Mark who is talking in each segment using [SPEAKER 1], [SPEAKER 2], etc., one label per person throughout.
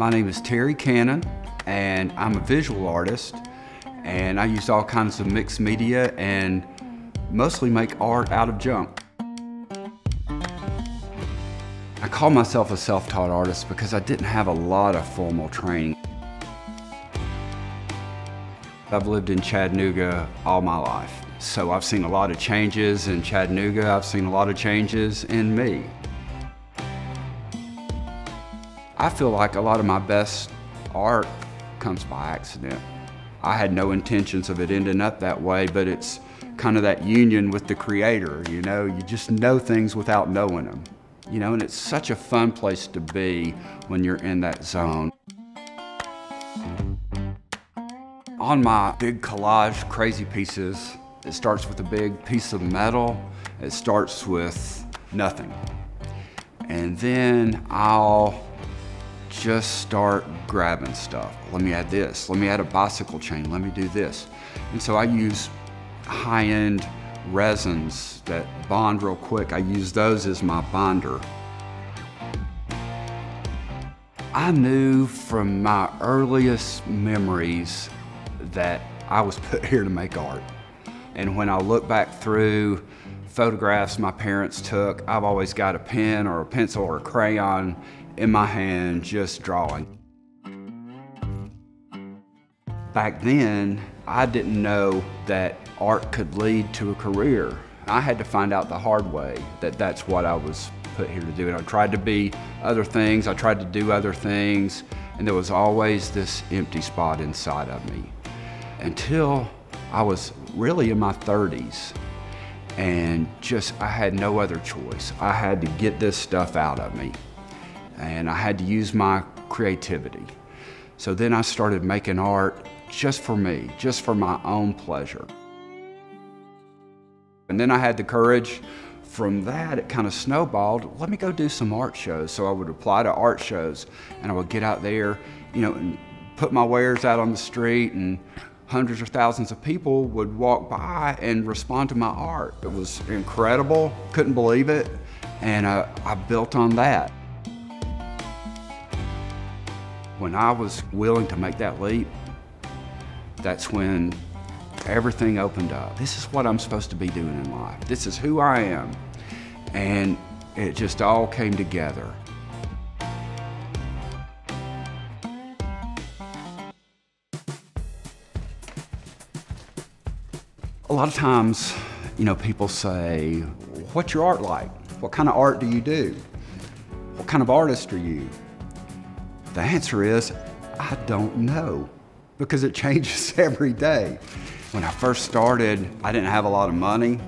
[SPEAKER 1] My name is Terry Cannon, and I'm a visual artist, and I use all kinds of mixed media and mostly make art out of junk. I call myself a self-taught artist because I didn't have a lot of formal training. I've lived in Chattanooga all my life, so I've seen a lot of changes in Chattanooga. I've seen a lot of changes in me. I feel like a lot of my best art comes by accident. I had no intentions of it ending up that way, but it's kind of that union with the creator, you know? You just know things without knowing them, you know? And it's such a fun place to be when you're in that zone. On my big collage crazy pieces, it starts with a big piece of metal. It starts with nothing. And then I'll just start grabbing stuff. Let me add this, let me add a bicycle chain, let me do this. And so I use high-end resins that bond real quick. I use those as my bonder. I knew from my earliest memories that I was put here to make art. And when I look back through photographs my parents took, I've always got a pen or a pencil or a crayon in my hand just drawing. Back then, I didn't know that art could lead to a career. I had to find out the hard way that that's what I was put here to do. And I tried to be other things, I tried to do other things, and there was always this empty spot inside of me. Until I was really in my 30s and just, I had no other choice. I had to get this stuff out of me and I had to use my creativity. So then I started making art just for me, just for my own pleasure. And then I had the courage from that, it kind of snowballed. Let me go do some art shows. So I would apply to art shows and I would get out there, you know, and put my wares out on the street and hundreds of thousands of people would walk by and respond to my art. It was incredible, couldn't believe it. And uh, I built on that. When I was willing to make that leap, that's when everything opened up. This is what I'm supposed to be doing in life. This is who I am. And it just all came together. A lot of times, you know, people say, what's your art like? What kind of art do you do? What kind of artist are you? The answer is, I don't know, because it changes every day. When I first started, I didn't have a lot of money,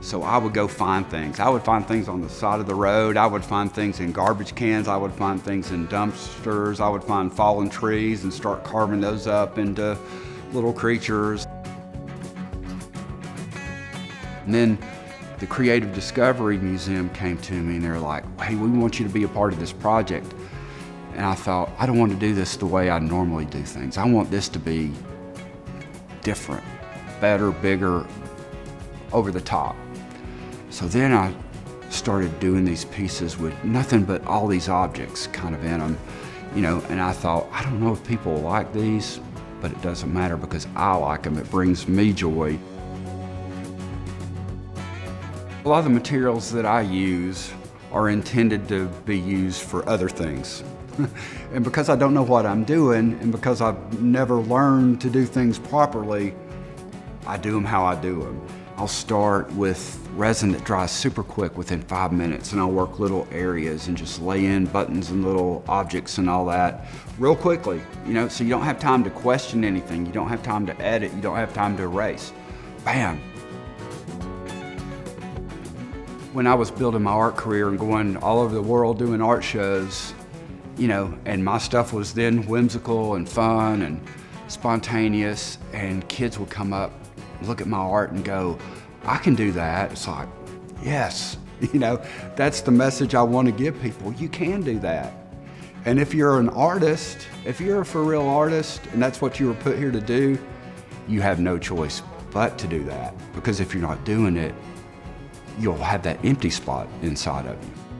[SPEAKER 1] so I would go find things. I would find things on the side of the road. I would find things in garbage cans. I would find things in dumpsters. I would find fallen trees and start carving those up into little creatures. And then the Creative Discovery Museum came to me and they're like, hey, we want you to be a part of this project. And I thought, I don't want to do this the way I normally do things. I want this to be different, better, bigger, over the top. So then I started doing these pieces with nothing but all these objects kind of in them, you know, and I thought, I don't know if people like these, but it doesn't matter because I like them. It brings me joy. A lot of the materials that I use are intended to be used for other things. and because I don't know what I'm doing, and because I've never learned to do things properly, I do them how I do them. I'll start with resin that dries super quick within five minutes, and I'll work little areas and just lay in buttons and little objects and all that real quickly, you know, so you don't have time to question anything, you don't have time to edit, you don't have time to erase. Bam, when I was building my art career and going all over the world doing art shows, you know, and my stuff was then whimsical and fun and spontaneous, and kids would come up, look at my art and go, I can do that. It's like, yes, you know, that's the message I want to give people. You can do that. And if you're an artist, if you're a for real artist and that's what you were put here to do, you have no choice but to do that. Because if you're not doing it, you'll have that empty spot inside of you.